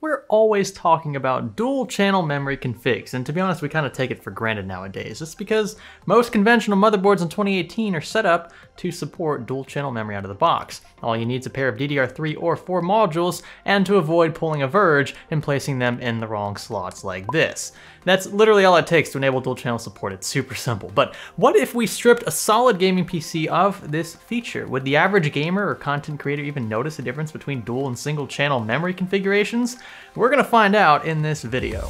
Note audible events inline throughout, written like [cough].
we're always talking about dual channel memory configs, and to be honest, we kind of take it for granted nowadays. Just because most conventional motherboards in 2018 are set up to support dual channel memory out of the box. All you need is a pair of DDR3 or 4 modules, and to avoid pulling a verge and placing them in the wrong slots like this. That's literally all it takes to enable dual channel support. It's super simple. But what if we stripped a solid gaming PC of this feature? Would the average gamer or content creator even notice the difference between dual and single channel memory configurations? We're gonna find out in this video.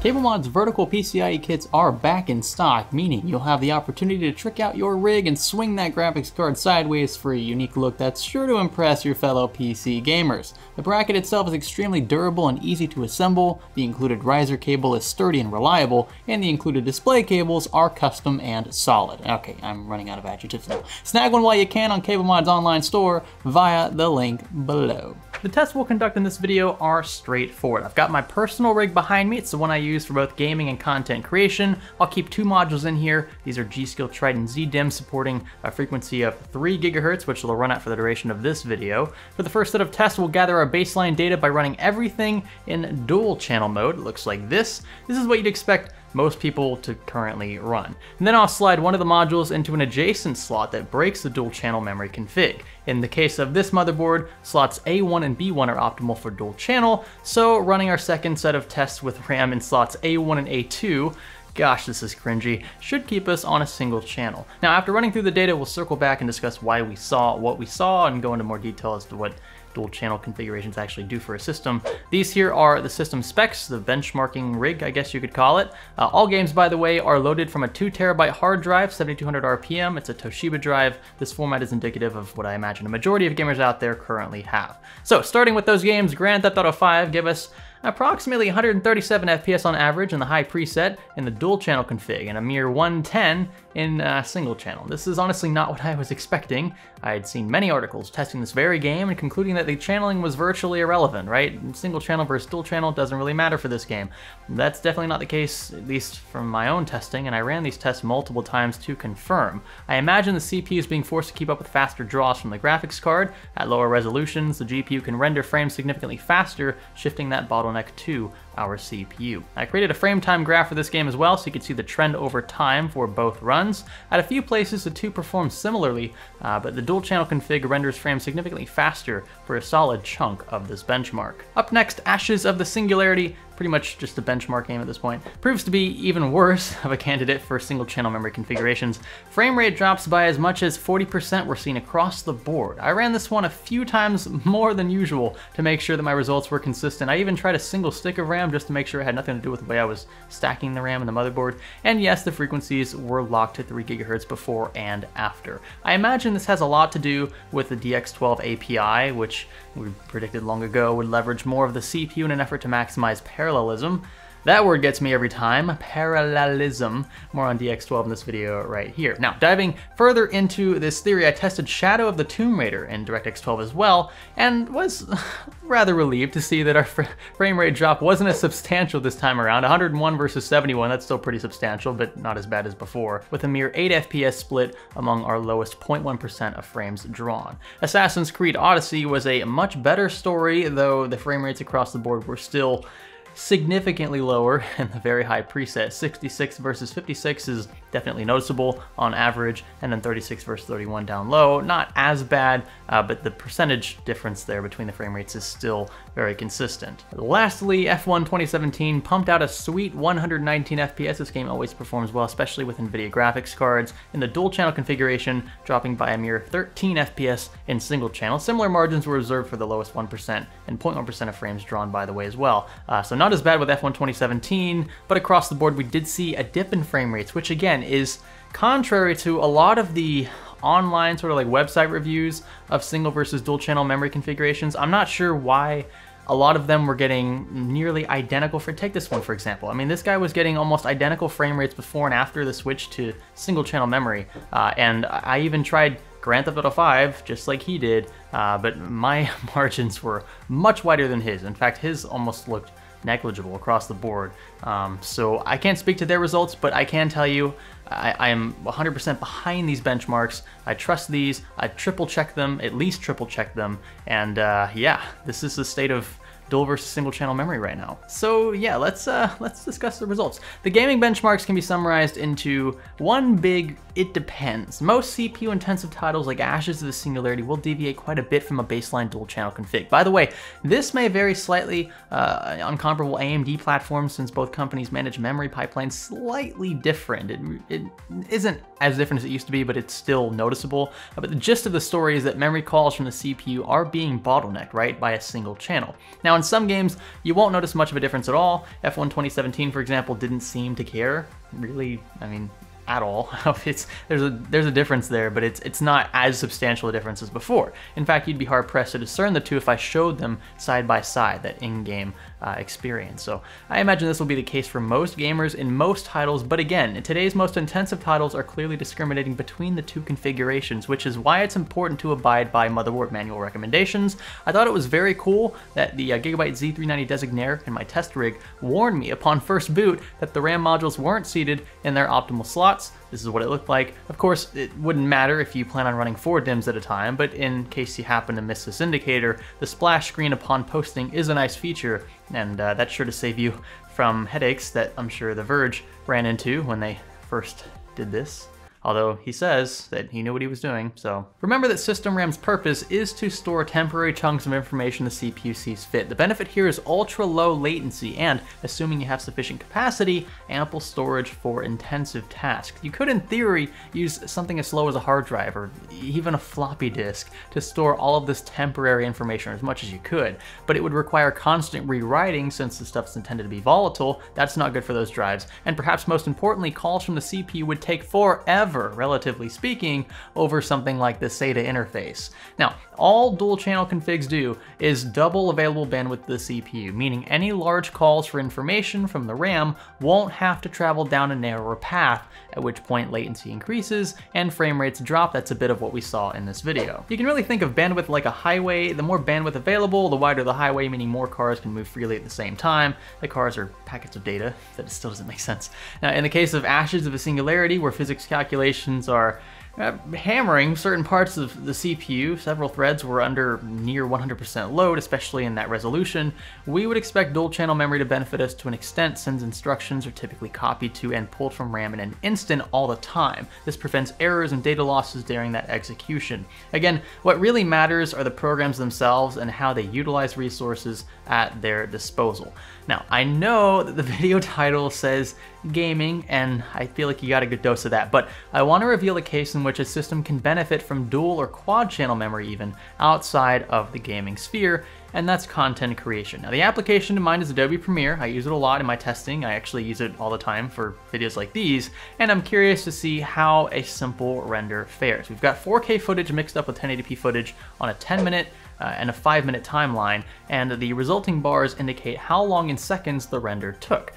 CableMod's vertical PCIe kits are back in stock, meaning you'll have the opportunity to trick out your rig and swing that graphics card sideways for a unique look that's sure to impress your fellow PC gamers. The bracket itself is extremely durable and easy to assemble, the included riser cable is sturdy and reliable, and the included display cables are custom and solid. Okay, I'm running out of adjectives now. Snag one while you can on CableMod's online store via the link below. The tests we'll conduct in this video are straightforward. I've got my personal rig behind me. It's the one I use for both gaming and content creation. I'll keep two modules in here. These are G.Skill Trident Z-DIMM supporting a frequency of 3 gigahertz, which will run out for the duration of this video. For the first set of tests, we'll gather our baseline data by running everything in dual channel mode. It looks like this. This is what you'd expect most people to currently run. And then I'll slide one of the modules into an adjacent slot that breaks the dual channel memory config. In the case of this motherboard, slots A1 and B1 are optimal for dual channel, so running our second set of tests with [laughs] RAM in slots A1 and A2 gosh, this is cringy, should keep us on a single channel. Now, after running through the data, we'll circle back and discuss why we saw what we saw and go into more detail as to what dual channel configurations actually do for a system. These here are the system specs, the benchmarking rig, I guess you could call it. Uh, all games, by the way, are loaded from a two terabyte hard drive, 7200 RPM. It's a Toshiba drive. This format is indicative of what I imagine a majority of gamers out there currently have. So starting with those games, Grand Theft Auto 5 give us approximately 137 FPS on average in the high preset in the dual channel config and a mere 110 in uh, single channel. This is honestly not what I was expecting. I had seen many articles testing this very game and concluding that the channeling was virtually irrelevant, right? Single channel versus dual channel doesn't really matter for this game. That's definitely not the case, at least from my own testing, and I ran these tests multiple times to confirm. I imagine the CPU is being forced to keep up with faster draws from the graphics card. At lower resolutions, the GPU can render frames significantly faster, shifting that bottleneck to our CPU. I created a frame time graph for this game as well so you can see the trend over time for both runs. At a few places the two perform similarly, uh, but the dual channel config renders frames significantly faster for a solid chunk of this benchmark. Up next, Ashes of the Singularity pretty much just a benchmark game at this point, proves to be even worse [laughs] of a candidate for single channel memory configurations. Frame rate drops by as much as 40% were seen across the board. I ran this one a few times [laughs] more than usual to make sure that my results were consistent. I even tried a single stick of RAM just to make sure it had nothing to do with the way I was stacking the RAM in the motherboard. And yes, the frequencies were locked to 3 gigahertz before and after. I imagine this has a lot to do with the DX12 API, which we predicted long ago would leverage more of the CPU in an effort to maximize parallelism. That word gets me every time, parallelism. More on DX12 in this video right here. Now, diving further into this theory, I tested Shadow of the Tomb Raider in DirectX 12 as well, and was [laughs] rather relieved to see that our frame rate drop wasn't as substantial this time around. 101 versus 71, that's still pretty substantial, but not as bad as before, with a mere 8 FPS split among our lowest 0.1% of frames drawn. Assassin's Creed Odyssey was a much better story, though the frame rates across the board were still significantly lower [laughs] in the very high preset. 66 versus 56 is definitely noticeable on average, and then 36 versus 31 down low. Not as bad, uh, but the percentage difference there between the frame rates is still very consistent. Lastly, F1 2017 pumped out a sweet 119 FPS. This game always performs well, especially with NVIDIA graphics cards. In the dual channel configuration, dropping by a mere 13 FPS in single channel. Similar margins were observed for the lowest 1% and 0.1% of frames drawn by the way as well. Uh, so not as bad with F1 2017, but across the board we did see a dip in frame rates, which again is contrary to a lot of the online sort of like website reviews of single versus dual channel memory configurations. I'm not sure why a lot of them were getting nearly identical for, take this one for example. I mean, this guy was getting almost identical frame rates before and after the switch to single channel memory. Uh, and I even tried Grand Theft Auto 5, just like he did, uh, but my [laughs] margins were much wider than his. In fact, his almost looked negligible across the board. Um, so I can't speak to their results, but I can tell you I, am 100% behind these benchmarks. I trust these. I triple check them, at least triple check them. And uh, yeah, this is the state of dual versus single channel memory right now. So yeah, let's uh, let's discuss the results. The gaming benchmarks can be summarized into one big it depends. Most CPU intensive titles like Ashes of the Singularity will deviate quite a bit from a baseline dual channel config. By the way, this may vary slightly uh, on comparable AMD platforms since both companies manage memory pipelines slightly different. It, it isn't as different as it used to be, but it's still noticeable. But the gist of the story is that memory calls from the CPU are being bottlenecked, right, by a single channel. Now in some games, you won't notice much of a difference at all. F1 2017, for example, didn't seem to care. Really, I mean, at all. [laughs] it's there's a there's a difference there, but it's it's not as substantial a difference as before. In fact, you'd be hard pressed to discern the two if I showed them side by side, that in-game uh, experience. So I imagine this will be the case for most gamers in most titles, but again, today's most intensive titles are clearly discriminating between the two configurations, which is why it's important to abide by motherboard manual recommendations. I thought it was very cool that the uh, Gigabyte Z390 Designare in my test rig warned me upon first boot that the RAM modules weren't seated in their optimal slots this is what it looked like. Of course, it wouldn't matter if you plan on running four DIMMs at a time, but in case you happen to miss this indicator, the splash screen upon posting is a nice feature, and uh, that's sure to save you from headaches that I'm sure The Verge ran into when they first did this although he says that he knew what he was doing, so. Remember that System RAM's purpose is to store temporary chunks of information the CPU sees fit. The benefit here is ultra low latency and, assuming you have sufficient capacity, ample storage for intensive tasks. You could, in theory, use something as slow as a hard drive or even a floppy disk to store all of this temporary information as much as you could, but it would require constant rewriting since the stuff's intended to be volatile. That's not good for those drives, and perhaps most importantly, calls from the CPU would take forever forever, relatively speaking, over something like the SATA interface. Now, all dual channel configs do is double available bandwidth to the CPU, meaning any large calls for information from the RAM won't have to travel down a narrower path, at which point latency increases and frame rates drop. That's a bit of what we saw in this video. You can really think of bandwidth like a highway. The more bandwidth available, the wider the highway, meaning more cars can move freely at the same time. The cars are packets of data. That still doesn't make sense. Now, in the case of Ashes of a Singularity, where physics calculations calculations are uh, hammering certain parts of the CPU, several threads were under near 100% load, especially in that resolution, we would expect dual channel memory to benefit us to an extent since instructions are typically copied to and pulled from RAM in an instant all the time. This prevents errors and data losses during that execution. Again, what really matters are the programs themselves and how they utilize resources at their disposal. Now, I know that the [laughs] video title says gaming, and I feel like you got a good dose of that, but I want to reveal a case in which a system can benefit from dual or quad channel memory even outside of the gaming sphere, and that's content creation. Now the application in mind is Adobe Premiere. I use it a lot in my testing. I actually use it all the time for videos like these, and I'm curious to see how a simple render fares. We've got 4K footage mixed up with 1080p footage on a 10 minute uh, and a 5 minute timeline, and the resulting bars indicate how long in seconds the render took.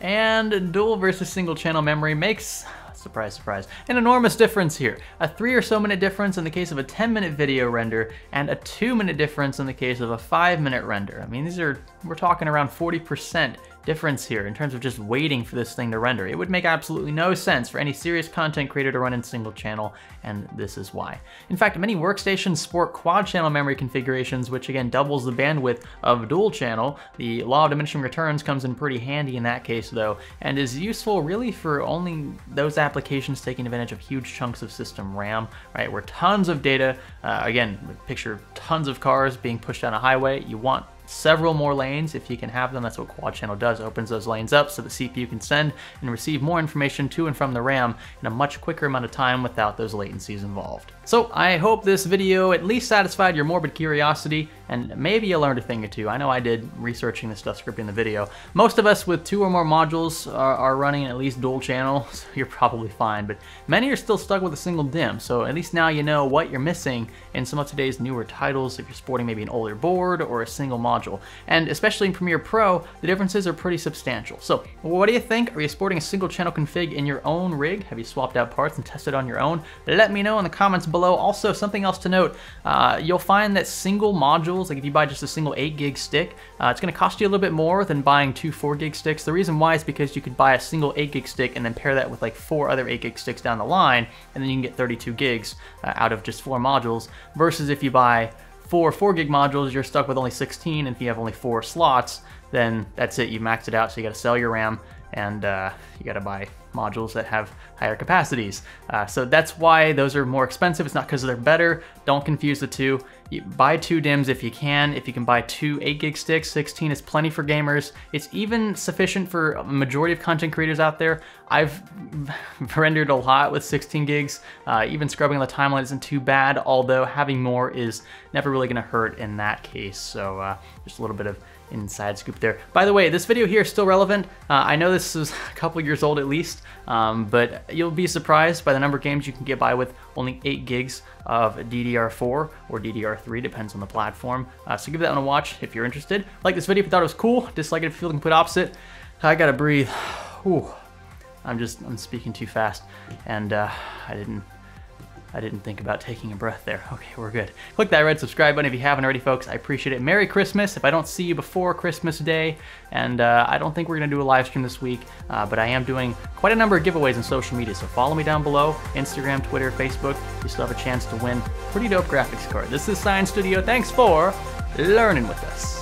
And dual versus single channel memory makes surprise, surprise, an enormous difference here. A three or so minute difference in the case of a 10 minute video render and a two minute difference in the case of a five minute render. I mean, these are, we're talking around 40% difference here in terms of just waiting for this thing to render. It would make absolutely no sense for any serious content creator to run in single channel, and this is why. In fact, many workstations sport quad channel memory configurations, which again doubles the bandwidth of dual channel. The law of diminishing returns comes in pretty handy in that case though, and is useful really for only those applications taking advantage of huge chunks of system RAM, right, where tons of data, uh, again, picture tons of cars being pushed down a highway, you want several more lanes if you can have them. That's what quad channel does, opens those lanes up so the CPU can send and receive more information to and from the RAM in a much quicker amount of time without those latencies involved. So I hope this video at least satisfied your morbid curiosity and maybe you learned a thing or two. I know I did researching this stuff, scripting the video. Most of us with two or more modules are, are running at least dual channel, [laughs] so you're probably fine, but many are still stuck with a single DIMM, so at least now you know what you're missing in some of today's newer titles if you're sporting maybe an older board or a single module module. And especially in Premiere Pro, the differences are pretty substantial. So what do you think? Are you sporting a single channel config in your own rig? Have you swapped out parts and tested on your own? Let me know in the comments below. Also, something else to note, uh, you'll find that single modules, like if you buy just a single 8 gig stick, uh, it's going to cost you a little bit more than buying two 4 gig sticks. The reason why is because you could buy a single 8 gig stick and then pair that with like four other 8 gig sticks down the line, and then you can get 32 gigs uh, out of just four modules, versus if you buy four 4 gig modules, you're stuck with only 16, and if you have only four slots, then that's it, you maxed it out, so you gotta sell your RAM, and uh, you gotta buy modules that have higher capacities. Uh, so that's why those are more expensive. It's not because they're better. Don't confuse the two. You buy two DIMMs if you can. If you can buy two 8 gig sticks, 16 is plenty for gamers. It's even sufficient for a majority of content creators out there. I've [laughs] rendered a lot with 16 gigs. Uh, even scrubbing the timeline isn't too bad, although having more is never really gonna hurt in that case. So uh, just a little bit of inside scoop there. By the way, this video here is still relevant. Uh, I know this is [laughs] a couple years old at least, um, but you'll be surprised by the number of games you can get by with only 8 gigs of DDR4 or DDR3, depends on the platform. Uh, so give that one a watch if you're interested. Like this video if you thought it was cool, dislike it if you feel complete opposite. I gotta breathe. [sighs] Whew. I'm just, I'm speaking too fast and uh, I didn't I didn't think about taking a breath there. Okay, we're good. Click that red subscribe button if you haven't already, folks. I appreciate it. Merry Christmas if I don't see you before Christmas Day. And uh, I don't think we're going to do a live stream this week, uh, but I am doing quite a number of giveaways on social media. So follow me down below Instagram, Twitter, Facebook. You still have a chance to win pretty dope graphics card. This is Science Studio. Thanks for learning with us.